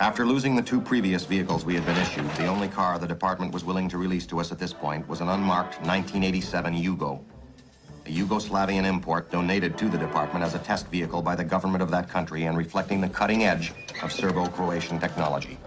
After losing the two previous vehicles we had been issued, the only car the department was willing to release to us at this point was an unmarked 1987 Yugo. A Yugoslavian import donated to the department as a test vehicle by the government of that country and reflecting the cutting edge of Serbo-Croatian technology.